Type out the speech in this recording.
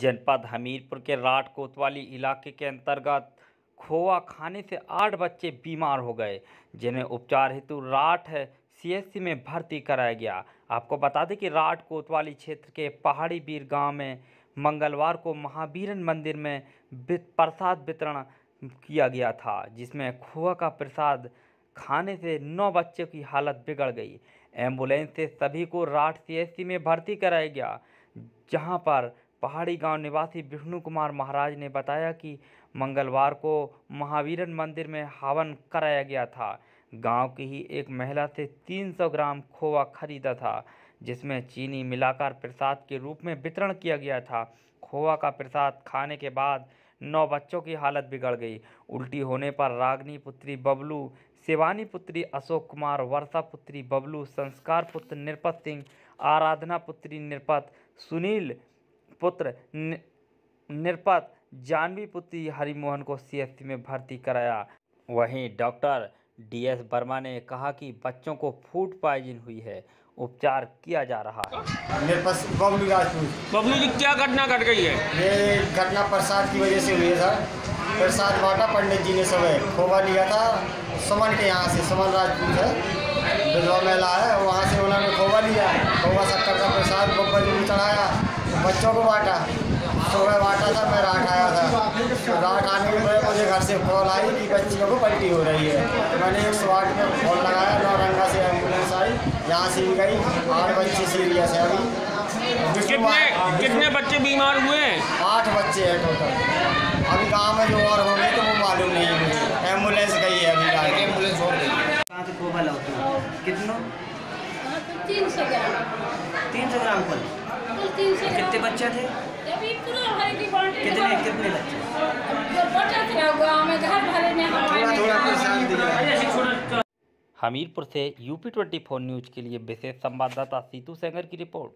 जनपद हमीरपुर के राट कोतवाली इलाके के अंतर्गत खोआ खाने से आठ बच्चे बीमार हो गए, जिन्हें उपचार हेतु राठ सीएससी में भर्ती कराया गया। आपको बता दें कि राट कोतवाली क्षेत्र के पहाड़ी बीर गाँव में मंगलवार को महावीरन मंदिर में प्रसाद वितरण किया गया था, जिसमें खोआ का प्रसाद खाने से नौ बच्चों की हालत बिगड़ गई। एंबुलेंस से सभी को राठ सीएससी में भर्ती कराया गया, जहाँ पर पहाड़ी गाँव निवासी विष्णु कुमार महाराज ने बताया कि मंगलवार को महावीरन मंदिर में हवन कराया गया था। गाँव की ही एक महिला से 300 ग्राम खोआ खरीदा था, जिसमें चीनी मिलाकर प्रसाद के रूप में वितरण किया गया था। खोआ का प्रसाद खाने के बाद नौ बच्चों की हालत बिगड़ गई। उल्टी होने पर रागनी पुत्री बबलू, शिवानी पुत्री अशोक कुमार, वर्षा पुत्री बबलू, संस्कार पुत्र निरपत सिंह, आराधना पुत्री निरपत सुनील पुत्र निरपत जानवी पुत्री हरिमोहन को सीएससी में भर्ती कराया। वहीं डॉक्टर डीएस वर्मा ने कहा कि बच्चों को फ़ूड पॉइजन हुई है उपचार किया जा रहा है। मेरे पास बबलू बबलू जी क्या घटना घट गई है? ये घटना प्रसाद की वजह से हुई है सर। प्रसाद बांटा पंडित जी ने समय खोबा लिया था सुमन के यहाँ से सुमन राजपूत है। विधवा महिला है वहाँ से उन्होंने खोबा लिया। खोबा शक्कर का प्रसाद बब्बा जी ने चढ़ाया। बच्चों को बांटा। सुबह बांटा था मैं रात आया था। रात आने के बाद मुझे घर से कॉल आई कि बच्चियों को पलटी हो रही है। मैंने एक सौ आठ में फ़ोन लगाया नौरंगा से एंबुलेंस आई। यहाँ से भी गई आठ बच्चे सीरियस है अभी। कितने कितने बच्चे बीमार हुए हैं? आठ बच्चे हैं टोटल अभी गाँव में जो और होंगे तो वो मालूम नहीं है मुझे। एंबुलेंस गई है अभी गाड़ी एंबुलेंस और गई कितनों? तीन सौ ग्राम। तीन सौ ग्राम सौ कितने बच्चे थे? कितने कितने बच्चे? हमीरपुर से यूपी ट्वेंटी फोर न्यूज़ के लिए विशेष संवाददाता सीतू सेंगर की रिपोर्ट।